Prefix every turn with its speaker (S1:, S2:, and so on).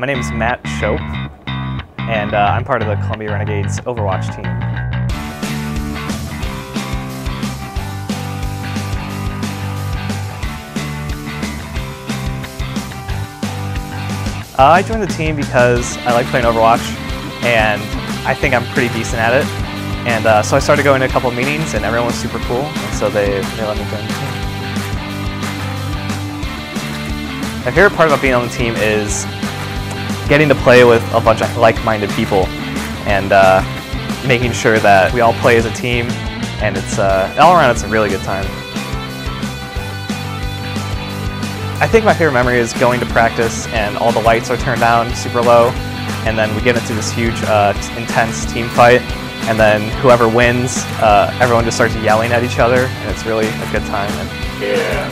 S1: my name is Matt Shope, and uh, I'm part of the Columbia Renegades Overwatch team. Uh, I joined the team because I like playing Overwatch, and I think I'm pretty decent at it. And uh, so I started going to a couple meetings, and everyone was super cool, and so they, they let me join the team. My favorite part about being on the team is getting to play with a bunch of like-minded people, and uh, making sure that we all play as a team, and it's uh, all around it's a really good time. I think my favorite memory is going to practice and all the lights are turned down super low and then we get into this huge uh, intense team fight and then whoever wins, uh, everyone just starts yelling at each other and it's really a good time. And
S2: yeah.